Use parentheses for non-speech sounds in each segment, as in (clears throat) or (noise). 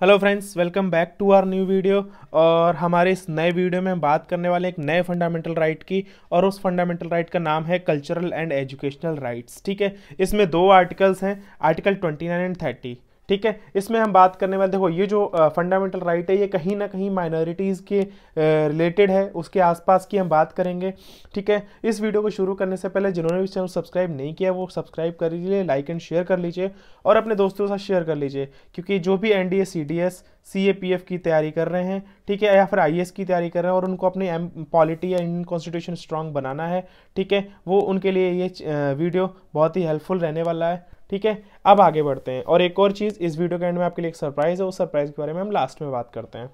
Hello friends welcome back to our new video और हमारे इस नए वीडियो में हम बात करने वाले एक नए फंडामेंटल राइट की और उस फंडामेंटल राइट का नाम है कल्चरल एंड एजुकेशनल राइट्स ठीक है? इसमें दो आर्टिकल्स हैं आर्टिकल 29 एंड 30 ठीक है, इसमें हम बात करने वाले, देखो, ये जो फंडामेंटल राइट है, ये कहीं ना कहीं माइनॉरिटीज़ के रिलेटेड है, उसके आसपास की हम बात करेंगे, ठीक है। इस वीडियो को शुरू करने से पहले, जिन्होंने भी चैनल सब्सक्राइब नहीं किया, वो सब्सक्राइब कर लीजिए लाइक एंड शेयर कर लीजिए, और अपने दोस्तों के साथ शेयर कर लीजिए, क्योंकि जो भी N D S C D S C A P F की तैयारी कर रहे हैं, ठीक है, या फिर आई एस की तैयारी कर रहे हैं, और उनको अपनी एम पॉलिटी या इंडियन कॉन्स्टिट्यूशन स्ट्रांग बनाना है, ठीक है, वो उनके लिए ये वीडियो बहुत ही हेल्पफुल रहने वाला है। ठीक है? अब आगे बढ़ते हैं। और एक और चीज़, इस वीडियो के एंड में आपके लिए एक सरप्राइज़ है। उस सरप्राइज़ के बारे में हम लास्ट में बात करते हैं।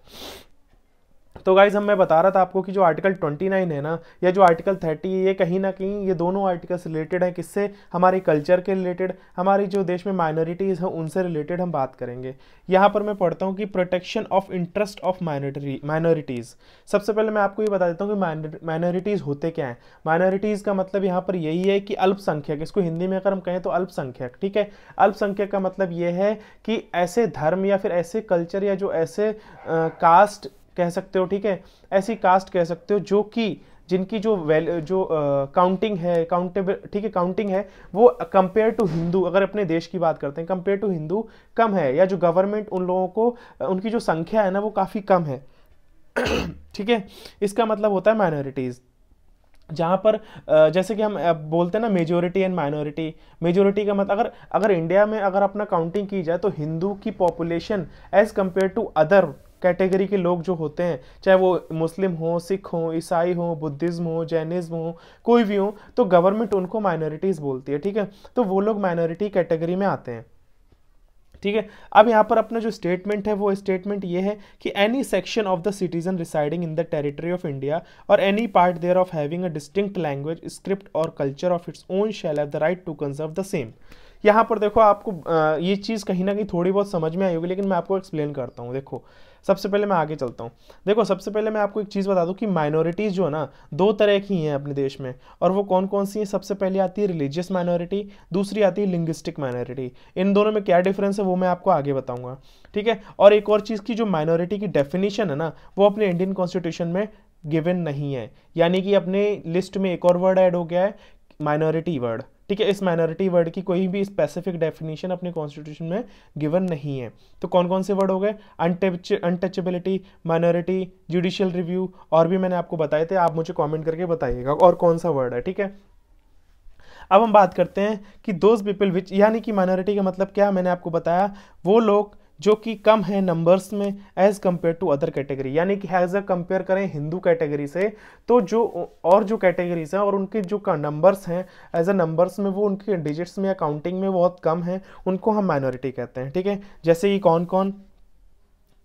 तो गाइज़ हम मैं बता रहा था आपको कि जो आर्टिकल 29 है ना, या जो आर्टिकल 30 है, ये कहीं ना कहीं ये दोनों आर्टिकल्स रिलेटेड हैं किससे? हमारे कल्चर के रिलेटेड हमारी जो देश में माइनॉरिटीज़ हैं, उनसे रिलेटेड हम बात करेंगे। यहाँ पर मैं पढ़ता हूँ कि protection of interest of minority minorities सबसे पहले मैं आपको ये बता देता हूँ कि माइनॉरिटीज़ होते क्या हैं? माइनॉरिटीज़ का मतलब यहाँ पर यही है कि अल्पसंख्यक, इसको हिंदी में अगर हम कहें तो अल्पसंख्यक, ठीक है? अल्पसंख्यक का मतलब ये है कि ऐसे धर्म या फिर ऐसे कल्चर या जो ऐसे कास्ट कह सकते हो ठीक है? ऐसी कास्ट कह सकते हो जो कि जिनकी जो वैल्यू जो काउंटिंग uh, है काउंटेबल ठीक है काउंटिंग है वो कंपेयर टू हिंदू अगर अपने देश की बात करते हैं कंपेयर टू हिंदू कम है या जो गवर्नमेंट उन लोगों को उनकी जो संख्या है ना वो काफ़ी कम है। (clears throat) ठीक है? इसका मतलब होता है माइनॉरिटीज़ जहाँ पर जैसे कि हम बोलते हैं ना मेजोरिटी एंड माइनॉरिटी मेजोरिटी का मतलब अगर अगर इंडिया में अगर अपना काउंटिंग की जाए तो हिंदू की population as compare to other category के लोग जो होते हैं, चाहे वो मुस्लिम हो, सिख हो, ईसाई हो, बुद्धिज़्म हो, जैनिज़्म हो, कोई भी हो तो गवर्नमेंट उनको माइनॉरिटीज़ बोलती है, ठीक है? तो वो लोग माइनॉरिटी कैटेगरी में आते हैं। ठीक है? अब यहाँ पर अपना जो स्टेटमेंट है, वो स्टेटमेंट ये है कि any section of the citizen residing in the territory of India और any part thereof having a distinct language script और culture of its own shall have the right to conserve the same यहाँ पर देखो, आपको ये चीज़ कहीं ना कहीं थोड़ी बहुत समझ में आई होगी, लेकिन मैं आपको एक्सप्लेन करता हूँ। देखो सबसे पहले मैं आगे चलता हूँ। देखो, सबसे पहले मैं आपको एक चीज़ बता दूँ कि माइनॉरिटीज़ जो है ना, दो तरह की हैं अपने देश में। और वो कौन कौन सी हैं? सबसे पहले आती है रिलीजियस माइनॉरिटी दूसरी आती है लिंग्विस्टिक माइनॉरिटी इन दोनों में क्या डिफरेंस है वो मैं आपको आगे बताऊँगा। ठीक है? और एक और चीज़ की जो माइनॉरिटी की डेफिनेशन है ना, वो अपने इंडियन कॉन्स्टिट्यूशन में गिवन नहीं है। यानी कि अपने लिस्ट में एक और वर्ड ऐड हो गया है माइनॉरिटी वर्ड ठीक है, इस माइनॉरिटी वर्ड की कोई भी स्पेसिफिक डेफिनेशन अपने कॉन्स्टिट्यूशन में गिवन नहीं है। तो कौन कौन से वर्ड हो गए? अनटचेबिलिटी माइनॉरिटी जुडिशियल रिव्यू और भी मैंने आपको बताए थे, आप मुझे कॉमेंट करके बताइएगा और कौन सा वर्ड है, ठीक है? अब हम बात करते हैं कि दोज पीपल विच यानी कि माइनॉरिटी का मतलब क्या? मैंने आपको बताया, वो लोग जो कि कम है नंबर्स में as compare to other category यानी कि एज अ कंपेयर करें हिंदू कैटेगरी से तो जो और जो कैटेगरीज हैं और उनके जो नंबर्स हैं एज अ नंबर्स में वो उनके डिजिट्स में या काउंटिंग में बहुत कम है, उनको हम माइनॉरिटी कहते हैं, ठीक है? जैसे कि कौन कौन?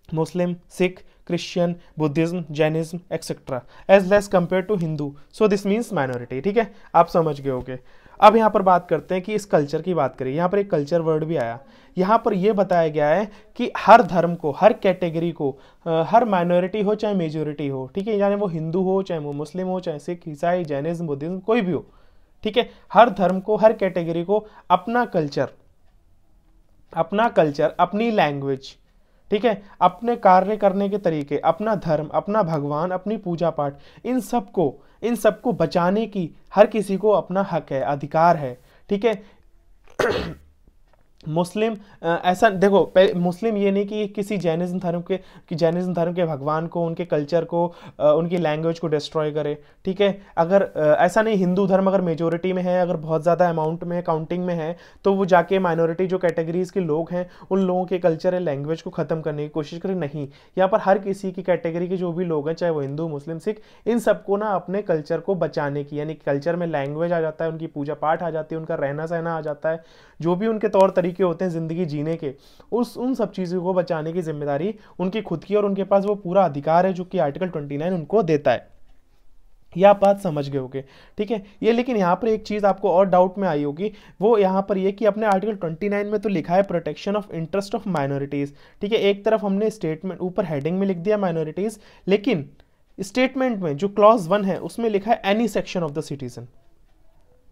Muslim, Sikh, Christian, Buddhism, Jainism etcetera as less compare to Hindu so this means minority ठीक है? आप समझ गए होगे। अब यहाँ पर बात करते हैं कि इस कल्चर की बात करें। यहाँ पर एक कल्चर वर्ड भी आया। यहाँ पर यह बताया गया है कि हर धर्म को, हर कैटेगरी को हर माइनॉरिटी हो, चाहे मेजोरिटी हो, ठीक है? यानी वो हिंदू हो, चाहे वो मुस्लिम हो, चाहे सिख, ईसाई, जैनिज्म, बुद्धिज्म, कोई भी हो, ठीक है? हर धर्म को, हर कैटेगरी को अपना कल्चर अपना कल्चर अपनी लैंग्वेज ठीक है? अपने कार्य करने के तरीके, अपना धर्म, अपना भगवान, अपनी पूजा पाठ, इन सबको इन सबको बचाने की हर किसी को अपना हक है अधिकार है ठीक है? मुस्लिम ऐसा देखो मुस्लिम ये नहीं कि किसी जैनिज्म धर्म के, कि जैनिज्म धर्म के भगवान को, उनके कल्चर को उनकी लैंग्वेज को डिस्ट्रॉय करे, ठीक है? अगर ऐसा नहीं, हिंदू धर्म अगर मेजोरिटी में है, अगर बहुत ज़्यादा अमाउंट में काउंटिंग में है तो वो जाके माइनॉरिटी जो कैटेगरीज के लोग हैं, उन लोगों के कल्चर या लैंग्वेज को ख़त्म करने की कोशिश करें, नहीं। यहाँ पर हर किसी की कैटेगरी के जो भी लोग हैं, चाहे वो हिंदू, मुस्लिम, सिख, इन सबको ना अपने कल्चर को बचाने की, यानी कल्चर में लैंग्वेज आ जाता है, उनकी पूजा पाठ आ जाती है, उनका रहना सहना आ जाता है, जो भी उनके तौर तरीके होते हैं ज़िंदगी जीने के, उस, उन सब चीज़ों को बचाने की ज़िम्मेदारी उनकी खुद की, और उनके पास वो पूरा अधिकार है जो कि आर्टिकल 29 उनको देता है। ये आप बात समझ गए होगे, ठीक है? ये लेकिन यहाँ पर एक चीज़ आपको और डाउट में आई होगी, वो यहाँ पर ये कि अपने आर्टिकल 29 में तो लिखा है protection of interest of minorities ठीक है? एक तरफ़ हमने स्टेटमेंट ऊपर हेडिंग में लिख दिया माइनॉरिटीज़ लेकिन स्टेटमेंट में जो क्लॉज वन है, उसमें लिखा है any section of the citizen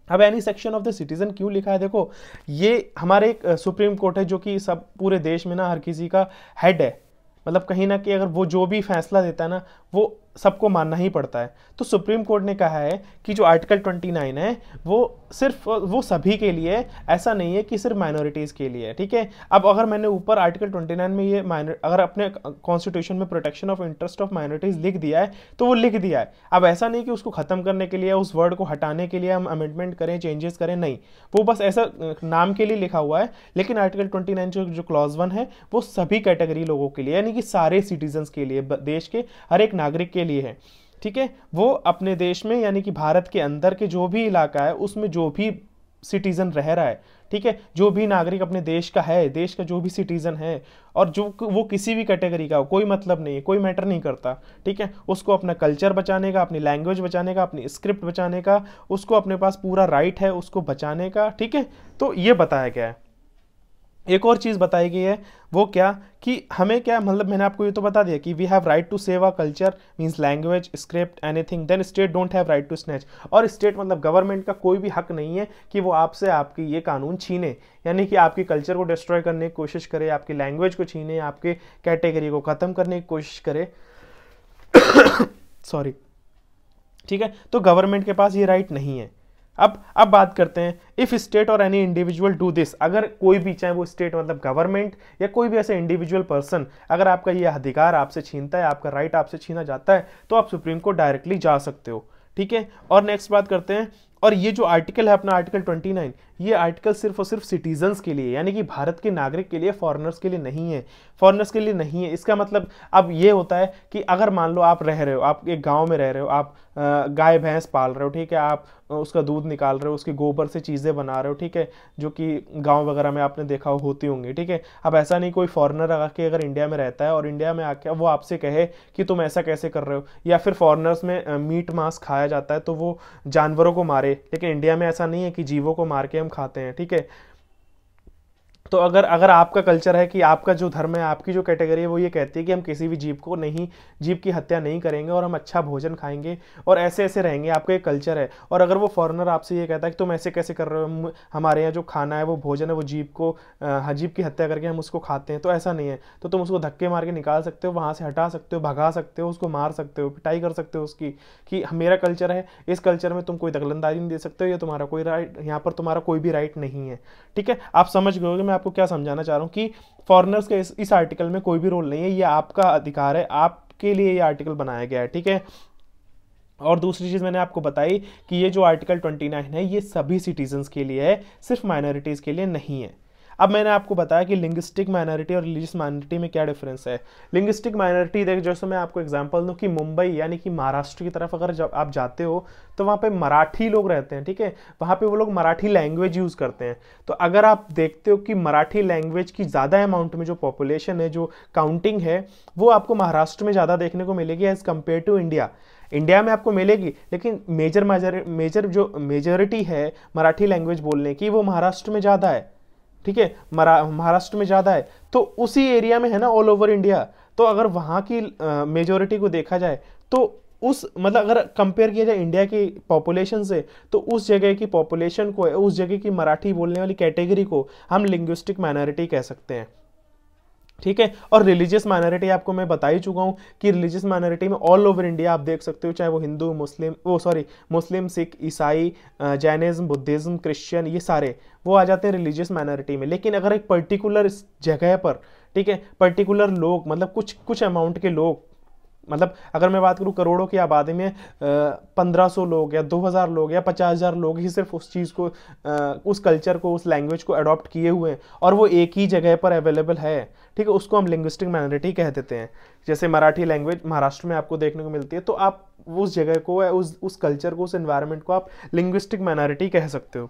अब any section of the citizen क्यों लिखा है? देखो, ये हमारे एक सुप्रीम कोर्ट है जो कि सब, पूरे देश में ना हर किसी का हेड है। मतलब कहीं ना कहीं अगर वो जो भी फैसला देता है ना, वो सबको मानना ही पड़ता है। तो सुप्रीम कोर्ट ने कहा है कि जो आर्टिकल 29 है, वो सिर्फ़, वो सभी के लिए ऐसा नहीं है कि सिर्फ़ माइनॉरिटीज़ के लिए ठीक है? अब अगर मैंने ऊपर आर्टिकल 29 में ये माइनर अगर अपने कॉन्स्टिट्यूशन में protection of interest of minorities लिख दिया है तो वो लिख दिया है। अब ऐसा नहीं कि उसको ख़त्म करने के लिए, उस वर्ड को हटाने के लिए हम अमेंडमेंट करें चेंजेस करें, नहीं। वो बस ऐसा नाम के लिए लिखा हुआ है, लेकिन आर्टिकल ट्वेंटी जो जो क्लॉज वन है, वो सभी कैटेगरी लोगों के लिए यानी कि सारे सिटीजन्स के लिए देश के, हर एक नागरिक के लिए है। ठीक है? वो अपने देश में, यानी कि भारत के अंदर के जो भी इलाका है, उसमें जो भी सिटीजन रह रहा है, ठीक है? जो भी नागरिक अपने देश का है, देश का जो भी सिटीजन है, और जो वो किसी भी कैटेगरी का हो, कोई मतलब नहीं है, कोई मैटर नहीं करता, ठीक है? उसको अपना कल्चर बचाने का, अपनी लैंग्वेज बचाने का, अपनी स्क्रिप्ट बचाने का, उसको अपने पास पूरा राइट है, उसको बचाने का, ठीक है? तो ये बताया गया है। एक और चीज़ बताई गई है, वो क्या कि हमें क्या मतलब मैंने आपको ये तो बता दिया कि we have right to save a culture means language script anything then state don't have right to snatch और स्टेट मतलब गवर्नमेंट का कोई भी हक नहीं है कि वो आपसे आपकी ये कानून छीने, यानी कि आपकी कल्चर को डिस्ट्रॉय करने की कोशिश करे, आपकी लैंग्वेज को छीने, आपके कैटेगरी को ख़त्म करने की कोशिश करे। (coughs) सॉरी ठीक है? तो गवर्नमेंट के पास ये राइट नहीं है। अब अब बात करते हैं इफ़ स्टेट और एनी इंडिविजुअल डू दिस अगर कोई भी, चाहे वो स्टेट मतलब गवर्नमेंट या कोई भी ऐसे इंडिविजुअल पर्सन अगर आपका ये अधिकार आपसे छीनता है, आपका राइट आपसे छीना जाता है तो आप सुप्रीम कोर्ट डायरेक्टली जा सकते हो, ठीक है? और नेक्स्ट बात करते हैं, और ये जो आर्टिकल है अपना आर्टिकल 29 ये आर्टिकल सिर्फ़ और सिर्फ़ सिटीजन्स के लिए, यानी कि भारत के नागरिक के लिए, फॉरनर्स के लिए नहीं है। फॉरनर्स के लिए नहीं है। इसका मतलब अब ये होता है कि अगर मान लो आप रह रहे हो, आप एक गाँव में रह रहे हो, आप गाय, भैंस पाल रहे हो, ठीक है, आप उसका दूध निकाल रहे हो, उसके गोबर से चीज़ें बना रहे हो, ठीक है, जो कि गाँव वगैरह में आपने देखा हो, होती होंगी, ठीक है। अब ऐसा नहीं कोई फॉरनर आके अगर इंडिया में रहता है और इंडिया में आके वो आपसे कहे कि तुम ऐसा कैसे कर रहे हो, या फिर फॉरनर्स में मीट मांस खाया जाता है तो वो जानवरों को मारे। लेकिन इंडिया में ऐसा नहीं है कि जीवों को मार के खाते हैं ठीक है? तो अगर अगर आपका कल्चर है कि आपका जो धर्म है, आपकी जो कैटेगरी है, वो ये कहती है कि हम किसी भी जीव को नहीं, जीव की हत्या नहीं करेंगे और हम अच्छा भोजन खाएँगे और ऐसे ऐसे रहेंगे, आपका एक कल्चर है। और अगर वो फॉरनर आपसे ये कहता है कि तुम ऐसे कैसे कर रहे हो हमारे यहाँ जो खाना है, वो भोजन है, वो जीव को जीव की हत्या करके हम उसको खाते हैं तो ऐसा नहीं है। तो तुम उसको धक्के मार के निकाल सकते हो, वहाँ से हटा सकते हो, भगा सकते हो, उसको मार सकते हो, पिटाई कर सकते हो उसकी कि मेरा कल्चर है, इस कल्चर में तुम कोई दखलंदाजी नहीं दे सकते हो, या तुम्हारा कोई राइट यहाँ पर तुम्हारा कोई भी राइट नहीं है। ठीक है? आप समझ गए मैं आपको क्या समझाना चाह रहा हूँ कि फॉरनर्स का इस, इस आर्टिकल में कोई भी रोल नहीं है ये आपका अधिकार है आपके लिए ये आर्टिकल बनाया गया है ठीक है? और दूसरी चीज़ मैंने आपको बताई कि ये जो आर्टिकल 29 है ये सभी सिटीजन्स के लिए है सिर्फ़ माइनॉरिटीज़ के लिए नहीं है। अब मैंने आपको बताया कि लिंग्विस्टिक माइनॉरिटी और रिलीजियस माइनॉरिटी में क्या डिफरेंस है। लिंग्विस्टिक माइनॉरिटी देख, जैसे मैं आपको एग्जांपल दूँ कि मुंबई, यानी कि महाराष्ट्र की तरफ़ अगर जब आप जाते हो तो वहाँ पे मराठी लोग रहते हैं, ठीक है? वहाँ पे वो लोग मराठी लैंग्वेज यूज़ करते हैं। तो अगर आप देखते हो कि मराठी लैंग्वेज की ज़्यादा अमाउंट में जो पॉपुलेशन है, जो काउंटिंग है, वो आपको महाराष्ट्र में ज़्यादा देखने को मिलेगी as compare to India India में आपको मिलेगी, लेकिन मेजर मेजर मेजर जो मेजोरिटी है मराठी लैंग्वेज बोलने की, वो महाराष्ट्र में ज़्यादा है। ठीक है महाराष्ट्र में ज़्यादा है तो उसी एरिया में है ना ऑल ओवर इंडिया तो अगर वहाँ की मेजोरिटी को देखा जाए तो उस मतलब अगर कंपेयर किया जाए इंडिया की पॉपुलेशन से तो उस जगह की पॉपुलेशन को, उस जगह की मराठी बोलने वाली कैटेगरी को हम लिंग्विस्टिक माइनॉरिटी कह सकते हैं। ठीक है? और रिलीजियस माइनॉरिटी आपको मैं बता ही चुका हूँ कि रिलीजियस माइनॉरिटी में ऑल ओवर इंडिया आप देख सकते हो, चाहे वो हिंदू, मुस्लिम, वो सॉरी मुस्लिम, सिख, ईसाई जैनिज्म, बुद्धिज्म, क्रिश्चियन ये सारे, वो आ जाते हैं रिलीजियस माइनॉरिटी में। लेकिन अगर एक पर्टिकुलर जगह पर, ठीक है? पर्टिकुलर लोग मतलब कुछ कुछ अमाउंट के लोग मतलब अगर मैं बात करूँ करोड़ों की आबादी में पंद्रह सौ लोग या दो हज़ार लोग या पचास हज़ार लोग ही सिर्फ़ उस चीज़ को उस कल्चर को, उस लैंग्वेज को अडॉप्ट किए हुए हैं और वो एक ही जगह पर अवेलेबल है। ठीक है, उसको हम लिंग्विस्टिक माइनॉरिटी कह देते हैं। जैसे मराठी लैंग्वेज महाराष्ट्र में आपको देखने को मिलती है तो आप उस जगह को उस उस कल्चर को, उस इन्वायरमेंट को आप लिंग्विस्टिक माइनॉरिटी कह सकते हो।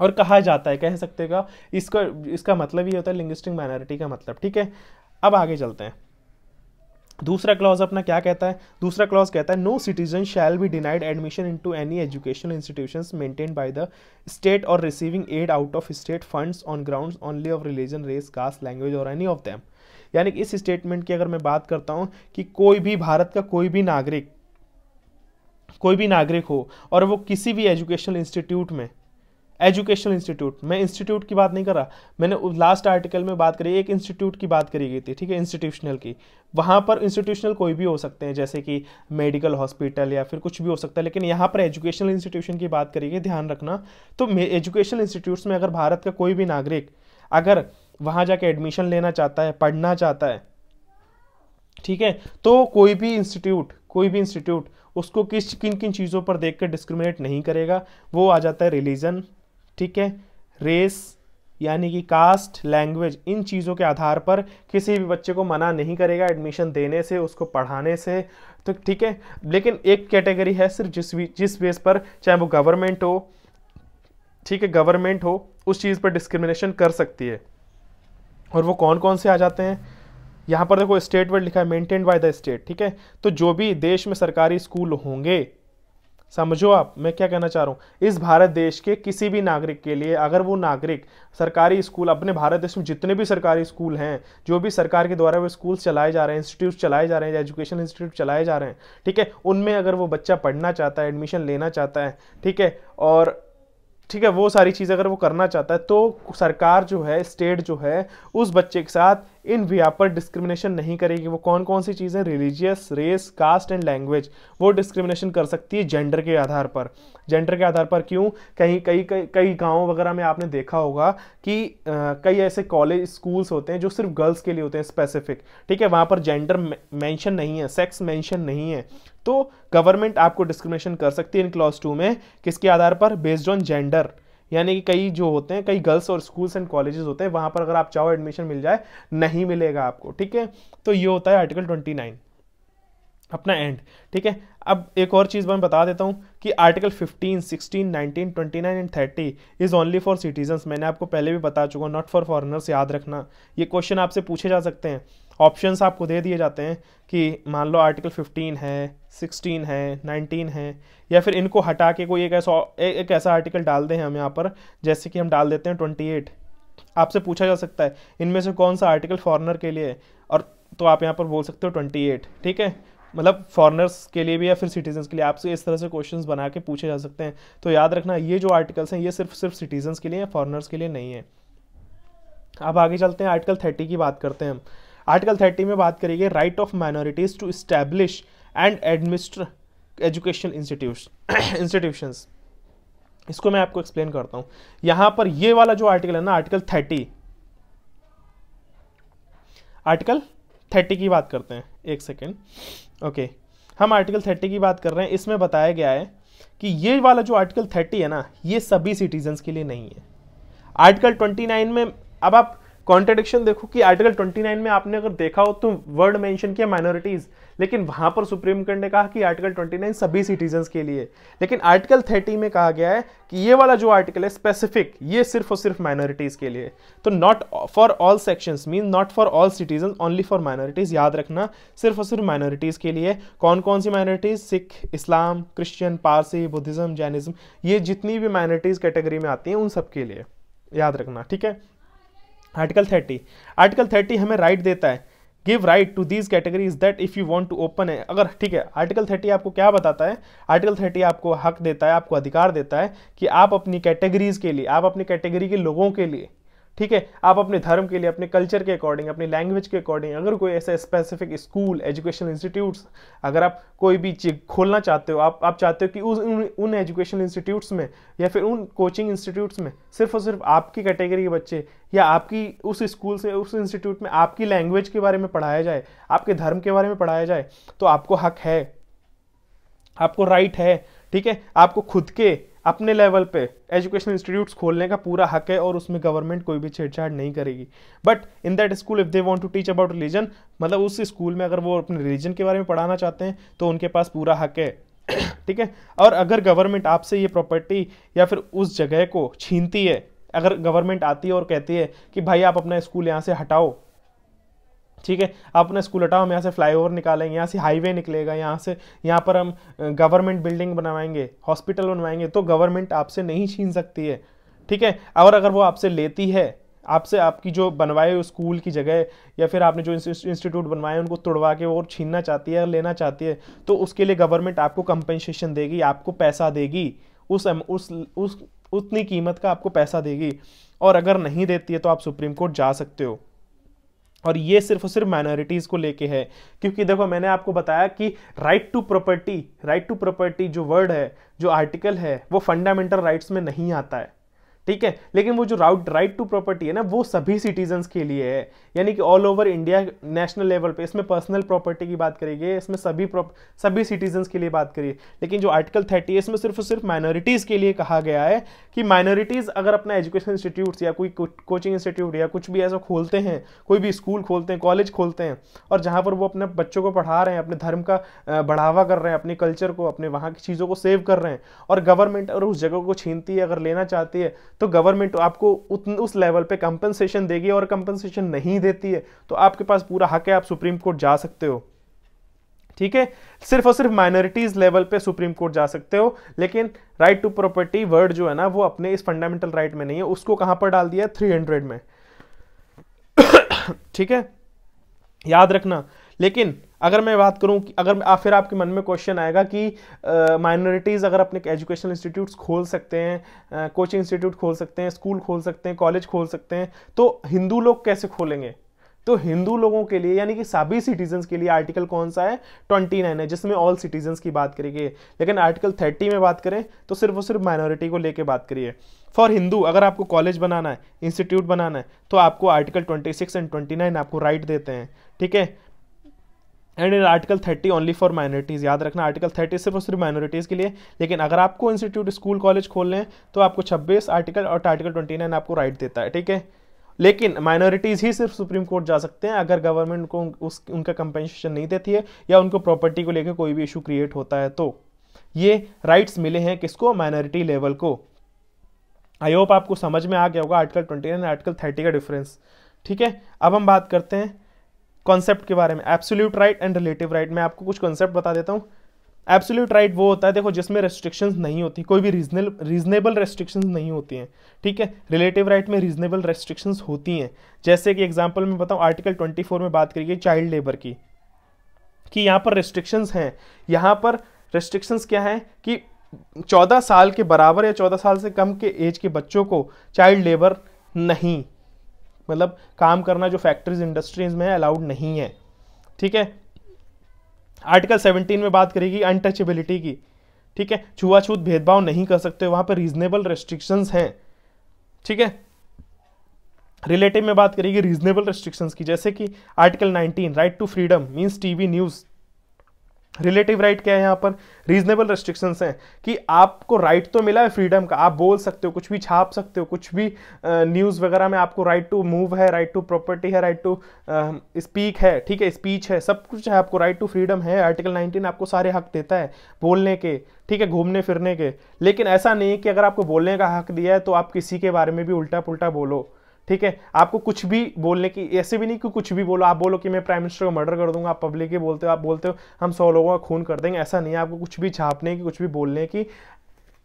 और कहा जाता है, कह सकते हो इसका इसका मतलब ये होता है लिंग्विस्टिक माइनॉरिटी का मतलब। ठीक है, अब आगे चलते हैं। दूसरा क्लॉज अपना क्या कहता है? दूसरा क्लॉज कहता है no citizen shall be denied admission into any educational institution maintain by the state और receiving aid out of state funds on ground only of religion race caste language और एनी ऑफ़ दैम यानी कि इस statement की अगर मैं बात करता हूँ कि कोई भी भारत का कोई भी नागरिक, कोई भी नागरिक हो और वो किसी भी एजुकेशनल इंस्टीट्यूट में एजुकेशनल इंस्टीट्यूट। मैं इंस्टीट्यूट की बात नहीं कर रहा। मैंने लास्ट आर्टिकल में बात करी, एक इंस्टीट्यूट की बात करी गई थी, ठीक है इंस्टीट्यूशनल की। वहाँ पर इंस्टीट्यूशनल कोई भी हो सकते हैं, जैसे कि मेडिकल हॉस्पिटल या फिर कुछ भी हो सकता है, लेकिन यहाँ पर एजुकेशनल इंस्टीट्यूशन की बात करी गई, ध्यान रखना। तो एजुकेशनल इंस्टीट्यूट्स में अगर भारत का कोई भी नागरिक अगर वहाँ जाके एडमिशन लेना चाहता है, पढ़ना चाहता है, ठीक है तो कोई भी इंस्टीट्यूट कोई भी इंस्टीट्यूट उसको किस किन किन चीज़ों पर देख कर डिस्क्रिमिनेट नहीं करेगा। वो आ जाता है रिलीजन ठीक है? रेस यानी कि कास्ट लैंग्वेज इन चीज़ों के आधार पर किसी भी बच्चे को मना नहीं करेगा एडमिशन देने से, उसको पढ़ाने से तो ठीक है? लेकिन एक कैटेगरी है सिर्फ़ जिस भी, जिस बेस पर चाहे वो गवर्नमेंट हो, ठीक है? गवर्नमेंट हो, उस चीज़ पर डिस्क्रिमिनेशन कर सकती है। और वो कौन कौन से आ जाते हैं? यहाँ पर देखो स्टेट वर्ड लिखा है मेंटेन बाय द स्टेट ठीक है? तो जो भी देश में सरकारी स्कूल होंगे समझो आप, मैं क्या कहना चाह रहा हूँ? इस भारत देश के किसी भी नागरिक के लिए, अगर वो नागरिक सरकारी स्कूल, अपने भारत देश में जितने भी सरकारी स्कूल हैं, जो भी सरकार के द्वारा वो स्कूल चलाए जा रहे हैं इंस्टीट्यूट चलाए जा रहे हैं, एजुकेशन इंस्टीट्यूट चलाए जा रहे हैं, ठीक है? उनमें अगर वो बच्चा पढ़ना चाहता है, एडमिशन लेना चाहता है, ठीक है? और, ठीक है, वो सारी चीज़ अगर वो करना चाहता है तो सरकार जो है, स्टेट जो है, उस बच्चे के साथ इन विया पर डिस्क्रिमिनेशन नहीं करेगी। वो कौन कौन सी चीज़ें? Religious race caste and language वो डिस्क्रिमिनेशन कर सकती है जेंडर के आधार पर। जेंडर के आधार पर क्यों? कहीं कई कई कई गाँव वगैरह में आपने देखा होगा कि आ, कई ऐसे कॉलेज स्कूल्स होते हैं जो सिर्फ़ गर्ल्स के लिए होते हैं स्पेसिफिक ठीक है? वहाँ पर जेंडर मैंशन नहीं है सेक्स मैंशन नहीं है। तो गवर्नमेंट आपको डिस्क्रिमिनेशन कर सकती है इन क्लॉज टू में। किसके आधार पर? बेस्ड ऑन जेंडर यानी कि कई जो होते हैं, कई गर्ल्स और स्कूल्स एंड कॉलेजेस होते हैं, वहाँ पर अगर आप चाहो एडमिशन मिल जाए, नहीं मिलेगा आपको, ठीक है? तो ये होता है आर्टिकल ट्वेंटी नाइन। अपना एंड ठीक है? अब एक और चीज़ मैं बता देता हूँ कि article 15, 16, 19, 29 and 30 is only for citizens मैंने आपको पहले भी बता चुका हूँ नॉट फॉर फॉरनर्स याद रखना। ये क्वेश्चन आपसे पूछे जा सकते हैं। ऑप्शंस आपको दे दिए जाते हैं कि मान लो आर्टिकल 15 है 16 है 19 है या फिर इनको हटा के कोई एक ऐसा एक ऐसा आर्टिकल डाल दें हम यहाँ पर जैसे कि हम डाल देते हैं 28 आपसे पूछा जा सकता है इनमें से कौन सा आर्टिकल फॉरनर के लिए और तो आप यहाँ पर बोल सकते हो 28 ठीक है? मतलब फॉरनर्स के लिए भी या फिर सिटीजन्स के लिए, आपसे इस तरह से क्वेश्चंस बना के पूछे जा सकते हैं। तो याद रखना, ये जो आर्टिकल्स हैं, ये सिर्फ़ सिर्फ़ सिटीजन्स के लिए या फॉरनर्स के लिए नहीं है। अब आगे चलते हैं आर्टिकल थर्टी की बात करते हैं हम। आर्टिकल थर्टी में बात करेंगे right of minorities to establish and administer education institutions इसको मैं आपको एक्सप्लेन करता हूँ। यहाँ पर ये वाला जो आर्टिकल है ना आर्टिकल थर्टी आर्टिकल थर्टी की बात करते हैं, एक सेकेंड। ओके हम आर्टिकल थर्टी की बात कर रहे हैं, इसमें बताया गया है कि ये वाला जो आर्टिकल थर्टी है ना, ये सभी सिटीजन्स के लिए नहीं है। आर्टिकल ट्वेंटी नाइन में, अब आप कॉन्ट्रडिक्शन देखो कि आर्टिकल 29 में आपने अगर देखा हो तो वर्ड मैंशन किया माइनॉरिटीज लेकिन वहाँ पर सुप्रीम कोर्ट ने कहा कि आर्टिकल 29 सभी सिटीजन के लिए लेकिन आर्टिकल 30 में कहा गया है कि ये वाला जो आर्टिकल है स्पेसिफिक ये सिर्फ़ और सिर्फ़ माइनॉरिटीज के लिए तो not for all section mean not for all citizen only for minorities याद रखना, सिर्फ़ और सिर्फ़ माइनॉरिटीज के लिए कौन कौन सी minorities Sikh, Islam Christian Parsi Buddhism Jainism ये जितनी भी माइनॉरिटीज कैटेगरी में आती हैं, उन सब के लिए याद रखना, ठीक है? Article thirty. आर्टिकल थर्टी हमें राइट देता है give right to these category is that if you want to open है अगर ठीक है आर्टिकल थर्टी आपको क्या बताता है? आर्टिकल थर्टी आपको हक देता है, आपको अधिकार देता है कि आप अपनी कैटेगरीज के लिए, आप अपनी कैटेगरी के लोगों के लिए ठीक है? आप अपने धर्म के लिए अपने कल्चर के अकॉर्डिंग अपनी लैंग्वेज के अकॉर्डिंग अगर कोई ऐसा स्पेसिफिक स्कूल एजुकेशन इंस्टीट्यूट्स अगर आप कोई भी चीज़ खोलना चाहते हो आप आप चाहते हो कि उस उन, उन एजुकेशन इंस्टीट्यूट्स में या फिर उन कोचिंग इंस्टीट्यूट्स में सिर्फ़ और सिर्फ़ आपकी कैटेगरी के बच्चे या आपकी उस स्कूल से उस इंस्टीट्यूट में आपकी लैंग्वेज के बारे में पढ़ाया जाए आपके धर्म के बारे में पढ़ाया जाए तो आपको हक है आपको राइट है ठीक है? आपको खुद के अपने लेवल पे एजुकेशन इंस्टीट्यूट्स खोलने का पूरा हक है और उसमें गवर्नमेंट कोई भी छेड़छाड़ नहीं करेगी। But in that school if they want to teach about religion मतलब उस स्कूल में अगर वो अपने रिलीजन के बारे में पढ़ाना चाहते हैं तो उनके पास पूरा हक है। (coughs) ठीक है? और अगर गवर्नमेंट आपसे ये प्रॉपर्टी या फिर उस जगह को छीनती है, अगर गवर्नमेंट आती है और कहती है कि भाई आप अपना स्कूल यहाँ से हटाओ ठीक है? अपना स्कूल हटाओ, हम यहाँ से फ्लाईओवर निकालेंगे, यहाँ से हाईवे निकलेगा, यहाँ से, यहाँ पर हम गवर्नमेंट बिल्डिंग बनवाएँगे हॉस्पिटल बनवाएँगे तो गवर्नमेंट आपसे नहीं छीन सकती है। ठीक है? और अगर वो आपसे लेती है, आपसे आपकी जो बनवाए स्कूल की जगह या फिर आपने जो इंस्टीट्यूट बनवाए उनको तोड़वा के और छीनना चाहती है, लेना चाहती है तो उसके लिए गवर्नमेंट आपको कंपनसेशन देगी, आपको पैसा देगी। उस उस, उतनी कीमत का आपको पैसा देगी। और अगर नहीं देती है तो आप सुप्रीम कोर्ट जा सकते हो। और ये सिर्फ़ और सिर्फ़ माइनॉरिटीज़ को लेके है। क्योंकि देखो, मैंने आपको बताया कि right to property right to property जो वर्ड है, जो आर्टिकल है, वो फंडामेंटल राइट्स में नहीं आता है। ठीक है? लेकिन वो जो राउट राइट टू प्रॉपर्टी है ना, वो सभी सिटीजन्स के लिए है। यानी कि all over India national level पे, इसमें पर्सनल प्रॉपर्टी की बात करेंगे, इसमें सभी सभी सिटीजन्स के लिए बात करिए। लेकिन जो आर्टिकल थर्टी है, इसमें सिर्फ़ सिर्फ़ माइनॉरिटीज़ के लिए कहा गया है कि माइनॉरिटीज़ अगर अपना एजुकेशन इंस्टीट्यूट या कोई कोचिंग इंस्टीट्यूट या कुछ भी ऐसा खोलते हैं, कोई भी स्कूल खोलते हैं कॉलेज खोलते हैं, और जहाँ पर वो अपने बच्चों को पढ़ा रहे हैं, अपने धर्म का बढ़ावा कर रहे हैं, अपने कल्चर को, अपने वहाँ की चीज़ों को सेव कर रहे हैं, और गवर्नमेंट अगर उस जगह को छीनती है, अगर लेना चाहती है तो गवर्नमेंट आपको उस लेवल पे कंपनसेशन देगी और कंपनसेशन नहीं देती है तो आपके पास पूरा हक है, आप सुप्रीम कोर्ट जा सकते हो। ठीक है? सिर्फ़ और सिर्फ़ माइनॉरिटीज लेवल पे सुप्रीम कोर्ट जा सकते हो, लेकिन राइट टू प्रॉपर्टी वर्ड जो है ना, वो अपने इस फंडामेंटल राइट में नहीं है, उसको कहाँ पर डाल दिया थ्री हंड्रेड में। (coughs) ठीक है? याद रखना। लेकिन अगर मैं बात करूँ कि अगर आ, फिर आपके मन में क्वेश्चन आएगा कि माइनॉरिटीज़ अगर अपने एजुकेशनल इंस्टीट्यूट्स खोल सकते हैं कोचिंग इंस्टीट्यूट खोल सकते हैं स्कूल खोल सकते हैं कॉलेज खोल सकते हैं तो हिंदू लोग कैसे खोलेंगे? तो हिंदू लोगों के लिए यानी कि सभी सिटीजन्स के लिए आर्टिकल कौन सा है? ट्वेंटी नाइन है जिसमें ऑल सिटीजन्स की बात करेंगे लेकिन आर्टिकल थर्टी में बात करें तो सिर्फ़ और सिर्फ़ माइनॉरिटी को लेके बात करिए। फॉर हिंदू अगर आपको कॉलेज बनाना है इंस्टीट्यूट बनाना है तो आपको article twenty six and twenty nine आपको राइट देते हैं। ठीक है? And in article thirty only for minorities याद रखना आर्टिकल थर्टी सिर्फ़ और सिर्फ़ माइनॉरिटीज़ के लिए, लेकिन अगर आपको इंस्टीट्यूट स्कूल कॉलेज खोलने हैं तो आपको छब्बीस आर्टिकल और आर्टिकल ट्वेंटी नाइन आपको राइट देता है, ठीक है? लेकिन माइनॉरिटीज़ ही सिर्फ़ सुप्रीम कोर्ट जा सकते हैं, अगर गवर्नमेंट को उस, उनका कंपेंसेशन नहीं देती है, या उनको प्रॉपर्टी को लेकर कोई भी इशू क्रिएट होता है तो ये राइट्स मिले हैं किसको? माइनॉरिटी लेवल को। आई होप आपको समझ में आ गया होगा article twenty nine article thirty का डिफरेंस ठीक है? अब हम बात करते हैं कॉन्सेप्ट के बारे में। Absolute right and relative right मैं आपको कुछ कॉन्सेप्ट बता देता हूँ। एब्सोल्यूट राइट वो होता है, देखो, जिसमें रेस्ट्रिक्शंस नहीं होती। कोई भी रीजनल रीजनेबल रेस्ट्रिक्शंस नहीं होती हैं, ठीक है? रिलेटिव राइट right में रीजनेबल रेस्ट्रिक्शंस होती हैं। जैसे कि एग्जांपल में बताऊँ आर्टिकल 24 में बात करिए चाइल्ड लेबर की, कि यहाँ पर रेस्ट्रिक्शंस हैं। यहाँ पर रेस्ट्रिक्शंस क्या है कि 14 साल के बराबर या 14 साल से कम के एज के बच्चों को चाइल्ड लेबर नहीं। मतलब काम करना जो फैक्ट्रीज इंडस्ट्रीज़ में अलाउड नहीं है। ठीक है? आर्टिकल 17 में बात करेगी अनटचेबिलिटी की। ठीक है? छुआछूत भेदभाव नहीं कर सकते, वहाँ पर रीजनेबल रेस्ट्रिक्शंस हैं। ठीक है? रिलेटिव में बात करेगी रीजनेबल रेस्ट्रिक्शंस की, जैसे कि article 19 right to freedom means TV news relative right क्या है यहाँ पर? रीजनेबल रेस्ट्रिक्शंस हैं कि आपको राइट right तो मिला है फ्रीडम का। आप बोल सकते हो, कुछ भी छाप सकते हो, कुछ भी न्यूज़ वगैरह में आपको राइट टू मूव है राइट टू प्रॉपर्टी है राइट टू स्पीक है, ठीक है स्पीच है, सब कुछ है आपको राइट टू फ्रीडम है। आर्टिकल 19 आपको सारे हक देता है बोलने के, ठीक है, घूमने फिरने के। लेकिन ऐसा नहीं है कि अगर आपको बोलने का हक दिया है तो आप किसी के बारे में भी उल्टा पुल्टा बोलो। ठीक है? आपको कुछ भी बोलने की, ऐसे भी नहीं कि कुछ भी बोलो, आप बोलो कि मैं प्राइम मिनिस्टर को मर्डर कर दूँगा, आप पब्लिक ही बोलते हो, आप बोलते हो, हम सौ लोगों का खून कर देंगे, ऐसा नहीं है, आपको कुछ भी छापने की, कुछ भी बोलने की,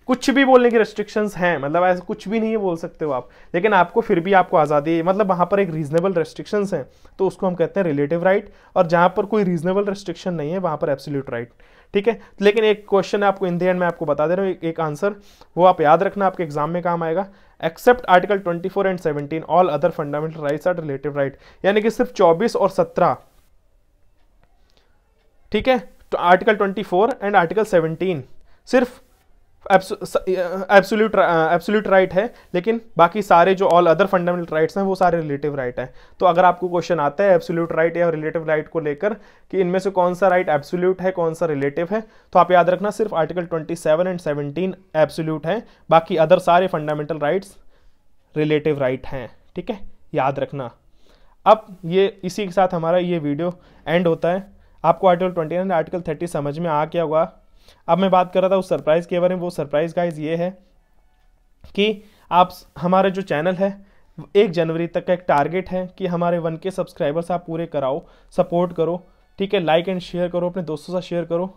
कुछ भी बोलने की रेस्ट्रिक्शंस हैं मतलब ऐसा कुछ भी नहीं बोल सकते हो आप। लेकिन आपको फिर भी आपको आज़ादी मतलब वहाँ पर एक रीजनेबल रेस्ट्रिक्शंस हैं तो उसको हम कहते हैं रिलेटिव राइट और जहाँ पर कोई रीजनेबल रेस्ट्रिक्शन नहीं है, वहाँ पर एब्सोल्यूट राइट ठीक है? लेकिन एक क्वेश्चन है आपको इन दी एंड मैं आपको बता दे रहा हूँ, एक आंसर वो आप याद रखना, आपके एग्ज़ाम में काम आएगा। Except article 24 and 17 all other fundamental rights are relative right यानी कि सिर्फ़ 24 और 17 ठीक है? तो आर्टिकल 24 एंड आर्टिकल 17 सिर्फ़ एब्सोल्यूट एब्सोल्यूट राइट है, लेकिन बाकी सारे जो ऑल अदर फंडामेंटल राइट्स हैं, वो सारे रिलेटिव राइट हैं। तो अगर आपको क्वेश्चन आता है एब्सोल्यूट राइट या रिलेटिव राइट को लेकर कि इनमें से कौन सा राइट एब्सोल्यूट है, कौन सा रिलेटिव है तो आप याद रखना सिर्फ़ आर्टिकल 27 एंड 17 एब्सोल्यूट है, बाकी अदर सारे फंडामेंटल राइट्स रिलेटिव राइट हैं, ठीक है? याद रखना। अब ये, इसी के साथ हमारा ये वीडियो एंड होता है। आपको आर्टिकल ट्वेंटी आर्टिकल थर्टी समझ में आ गया होगा। अब मैं बात कर रहा था उस सरप्राइज़ के बारे में, वो सरप्राइज़ गाइज़ ये है कि आप हमारा जो चैनल है, एक जनवरी तक का एक टारगेट है कि हमारे वन के सब्सक्राइबर्स आप पूरे कराओ सपोर्ट करो, ठीक है? लाइक एंड शेयर करो, अपने दोस्तों से शेयर करो।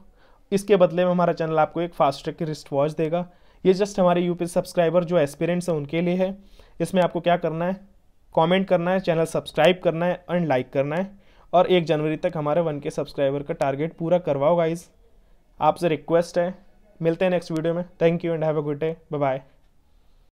इसके बदले में हमारा चैनल आपको एक फास्ट ट्रैक की रिस्ट वॉच देगा। ये जस्ट हमारे यूपी सब्सक्राइबर जो एस्पिरेंट्स हैं, उनके लिए है। इसमें आपको क्या करना है? कमेंट करना है चैनल सब्सक्राइब करना है एंड लाइक करना है। और एक जनवरी तक हमारे वन के सब्सक्राइबर का टारगेट पूरा करवाओ गाइज़ आपसे रिक्वेस्ट है। मिलते हैं नेक्स्ट वीडियो में। Thank you and have a good day bye